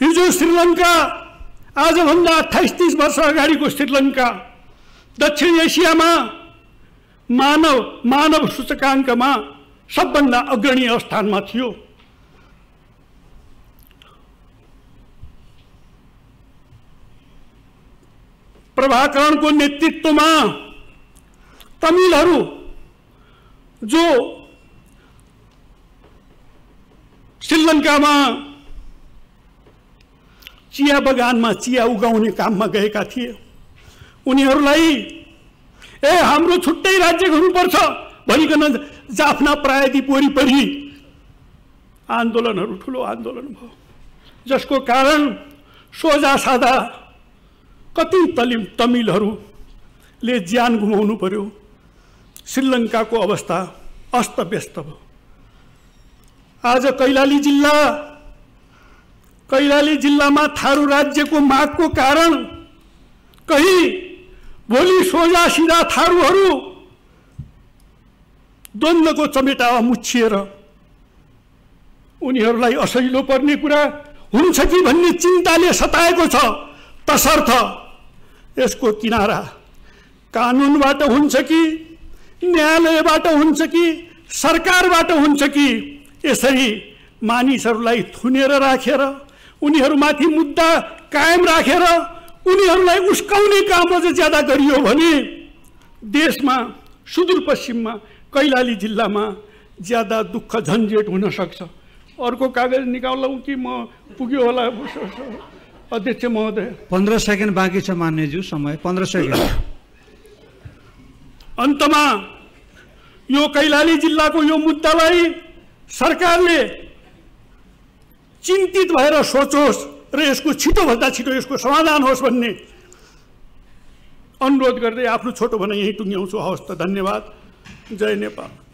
हिजो श्रीलङ्का आजभन्दा अठाइस तिस वर्ष अगाडिको श्रीलङ्का दक्षिण एसियामा मानव मानव सूचकाङ्कमा सबभन्दा अग्रणी स्थानमा थियो। प्रभाकरणको नेतृत्वमा तमिलहरू जो श्रीलङ्कामा चिया बगानमा चिया उगाउने काममा गएका थिए। उनीहरूलाई ए हाम्रो छुट्टै राज्य हुनुपर्छ भनिकन जाफना प्रायद्वीप वरिपरि आन्दोलनहरू ठुलो आन्दोलन भयो। जसको कारण सोझा सादा कति तलि तमिलहरूले ज्यान गुमाउनु पर्यो। श्रीलङ्काको अवस्था अस्तव्यस्त भयो। आज कैलाली जिल्ला कैलाली जिल्लामा थारू राज्यको मागको कारण कहीँ भोलि सोझा सिधा थारूहरू द्वन्द्वको चमेटामा मुछिएर उनीहरूलाई असहिलो पर्ने कुरा हुन्छ कि भन्ने चिन्ताले सताएको छ? तसर्थ यसको किनारा कानुनबाट हुन्छ कि न्यायालयबाट हुन्छ कि सरकारबाट हुन्छ कि यसरी मानिसहरूलाई थुनेर राखेर उनीहरूमाथि मुद्दा कायम राखेर उनीहरूलाई उस्काउने काम अझ ज्यादा गरियो भने देशमा सुदूरपश्चिममा कैलाली जिल्लामा ज्यादा दुःख झन्झेट हुन सक्छ। अर्को कागज निकालौँ कि म पुग्यो होला अध्यक्ष महोदय। पन्ध्र सेकेन्ड बाँकी छ मान्यज्यू समय। पन्ध्र सेकेन्ड। अन्तमा यो कैलाली जिल्लाको यो मुद्दालाई सरकारले चिन्तित भएर सोचोस् र यसको छिटोभन्दा छिटो यसको समाधान होस् भन्ने। अनुरोध गर्दै आफ्नो छोटो भनाइ यहीँ टुङ्ग्याउँछु। हवस् त धन्यवाद। जय नेपाल।